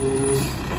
Deus.